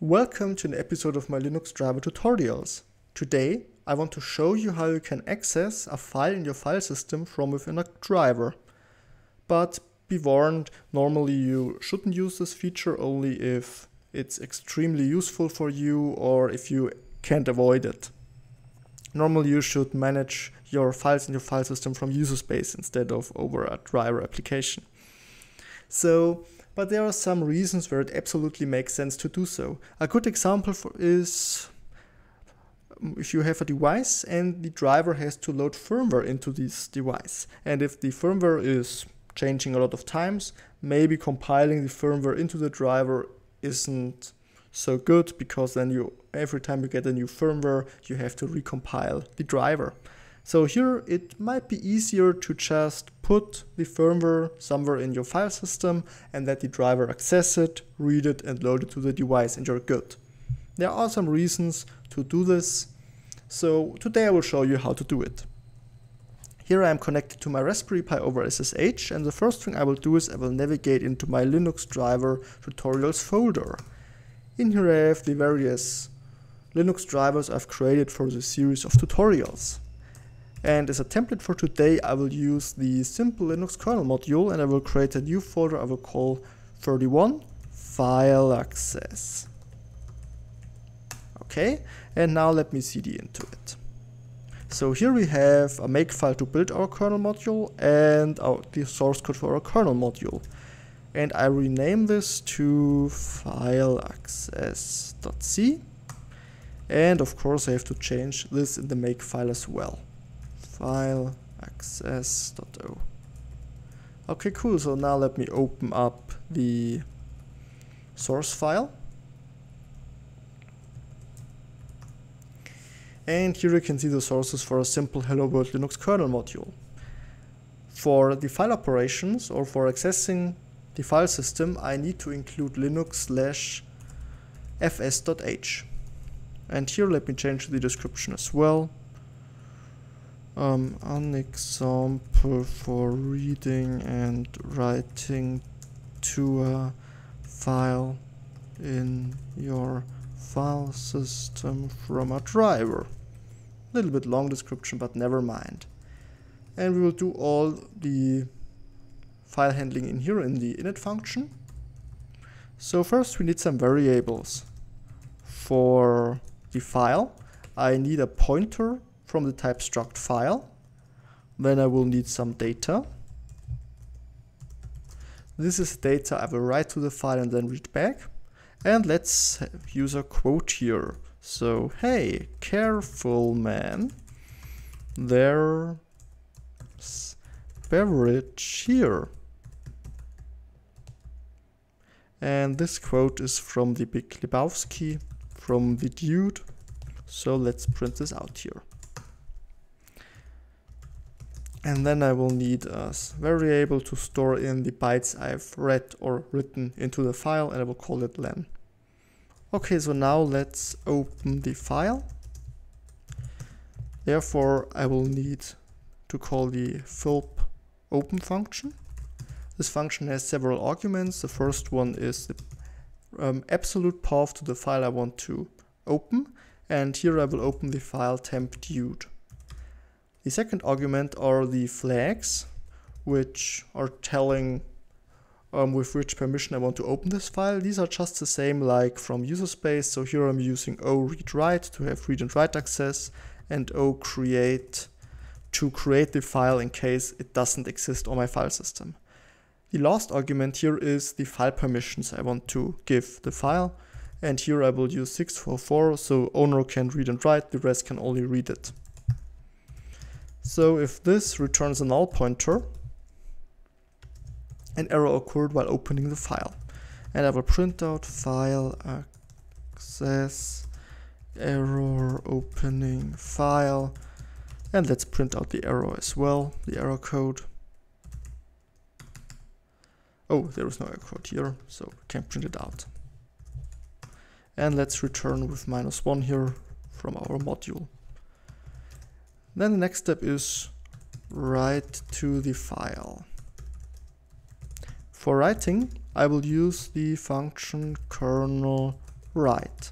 Welcome to an episode of my Linux driver tutorials. Today I want to show you how you can access a file in your file system from within a driver. But be warned, normally you shouldn't use this feature only if it's extremely useful for you or if you can't avoid it. Normally you should manage your files in your file system from user space instead of over a driver application. So, but there are some reasons where it absolutely makes sense to do so. A good example is um, if you have a device and the driver has to load firmware into this device. And if the firmware is changing a lot of times, maybe compiling the firmware into the driver isn't so good because then you every time you get a new firmware you have to recompile the driver. So here it might be easier to just put the firmware somewhere in your file system and let the driver access it, read it and load it to the device and you're good. There are some reasons to do this, so today I will show you how to do it. Here I am connected to my Raspberry Pi over SSH and the first thing I will do is I will navigate into my Linux driver tutorials folder. In here I have the various Linux drivers I've created for this series of tutorials. And as a template for today, I will use the simple Linux kernel module and I will create a new folder I will call 31 file access. Okay, and now let me cd into it. So here we have a makefile to build our kernel module and our, the source code for our kernel module. And I rename this to file access.c. And of course I have to change this in the makefile as well file access.o. Okay, cool. So now let me open up the source file. And here you can see the sources for a simple Hello World Linux kernel module. For the file operations or for accessing the file system, I need to include linux slash fs.h. And here let me change the description as well um, an example for reading and writing to a file in your file system from a driver. Little bit long description, but never mind. And we will do all the file handling in here in the init function. So first we need some variables. For the file, I need a pointer from the type struct file. Then I will need some data. This is data I will write to the file and then read back. And let's use a quote here. So, hey, careful man, there's beverage here. And this quote is from the Big Lebowski, from the dude. So let's print this out here and then I will need a variable to store in the bytes I've read or written into the file and I will call it len. Okay, so now let's open the file. Therefore, I will need to call the filp open function. This function has several arguments. The first one is the um, absolute path to the file I want to open. And here I will open the file temp dude. The second argument are the flags, which are telling um, with which permission I want to open this file. These are just the same like from user space. So here I'm using o read write to have read and write access and o create to create the file in case it doesn't exist on my file system. The last argument here is the file permissions I want to give the file. And here I will use 644 so owner can read and write, the rest can only read it. So if this returns a null pointer, an error occurred while opening the file. And I will print out file access error opening file. And let's print out the error as well, the error code. Oh, there is no error code here, so we can print it out. And let's return with minus one here from our module. Then the next step is write to the file. For writing, I will use the function kernel write.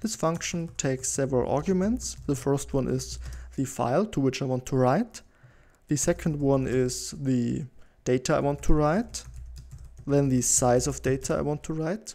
This function takes several arguments. The first one is the file to which I want to write. The second one is the data I want to write. Then the size of data I want to write.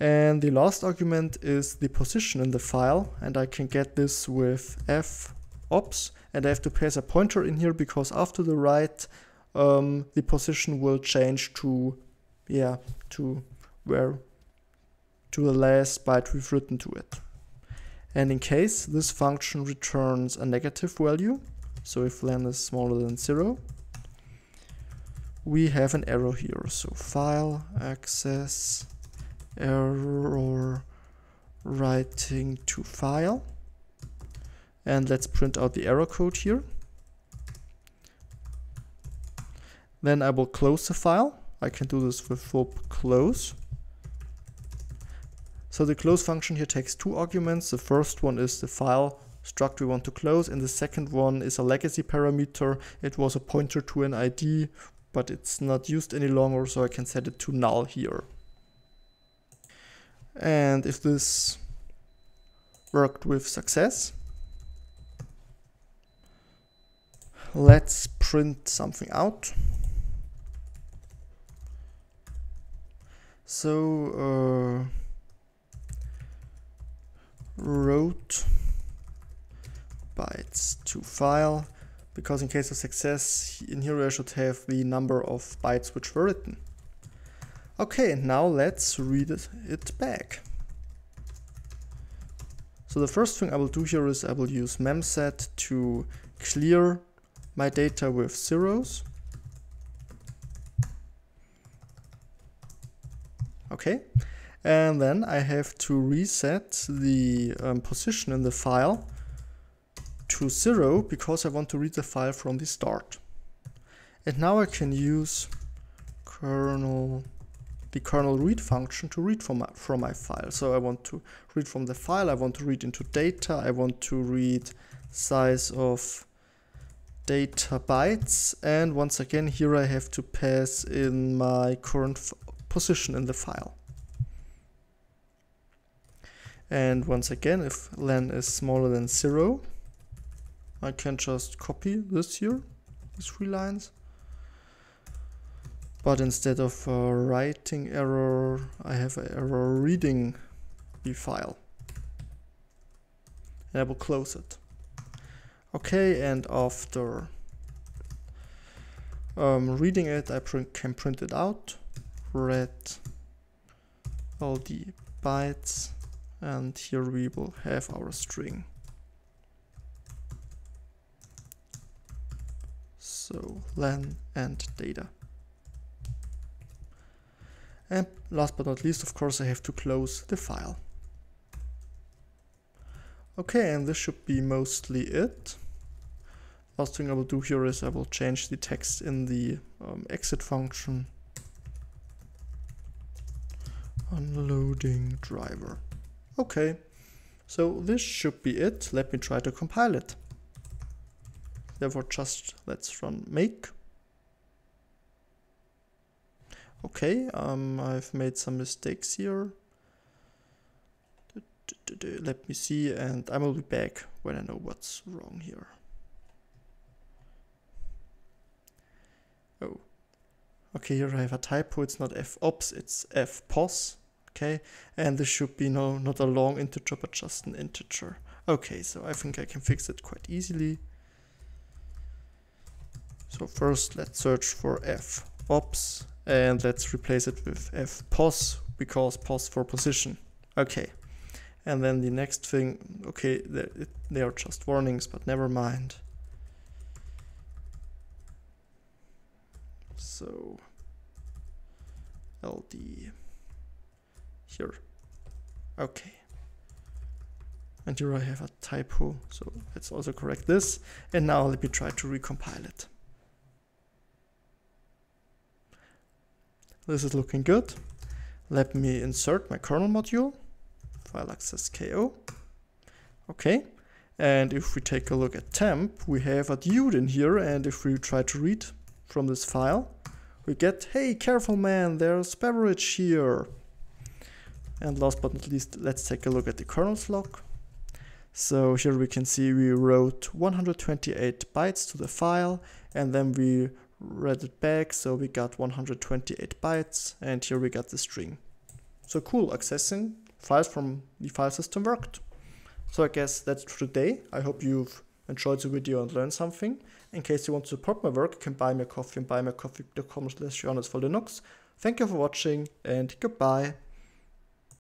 And the last argument is the position in the file and I can get this with f ops and I have to pass a pointer in here because after the write um, the position will change to yeah to where to the last byte we've written to it. And in case this function returns a negative value, so if len is smaller than zero, we have an error here. So file access error writing to file. And let's print out the error code here. Then I will close the file. I can do this with filp close. So the close function here takes two arguments. The first one is the file struct we want to close and the second one is a legacy parameter. It was a pointer to an ID but it's not used any longer so I can set it to null here. And if this worked with success, let's print something out. So uh, wrote bytes to file because in case of success in here I should have the number of bytes which were written. Okay, now let's read it, it back. So the first thing I will do here is I will use memset to clear my data with zeros. Okay, and then I have to reset the um, position in the file to zero because I want to read the file from the start. And now I can use kernel the kernel read function to read from my, from my file. So I want to read from the file, I want to read into data, I want to read size of data bytes and once again here I have to pass in my current position in the file. And once again, if len is smaller than zero, I can just copy this here, these three lines. But instead of writing error, I have an error reading the file. And I will close it. Okay, and after um, reading it, I print, can print it out. Read all the bytes and here we will have our string. So len and data. And last but not least, of course, I have to close the file. Okay, and this should be mostly it. Last thing I will do here is I will change the text in the um, exit function. Unloading driver. Okay, so this should be it. Let me try to compile it. Therefore, just let's run make. Okay, um, I've made some mistakes here. Let me see, and I will be back when I know what's wrong here. Oh, okay, here I have a typo. It's not fops, it's fpos okay? And this should be no not a long integer but just an integer. Okay so I think I can fix it quite easily. So first let's search for f ops and let's replace it with f pos because pos for position. Okay and then the next thing okay they are just warnings but never mind so ld here. Okay. And here I have a typo, so let's also correct this. And now let me try to recompile it. This is looking good. Let me insert my kernel module, file access ko. Okay, and if we take a look at temp, we have a dude in here, and if we try to read from this file, we get, hey, careful man, there's beverage here. And last but not least, let's take a look at the kernel's log. So here we can see we wrote 128 bytes to the file and then we read it back. So we got 128 bytes and here we got the string. So cool, accessing files from the file system worked. So I guess that's for today. I hope you've enjoyed the video and learned something. In case you want to support my work, you can buy me a coffee and buymeacoffee.com slash for Linux. Thank you for watching and goodbye.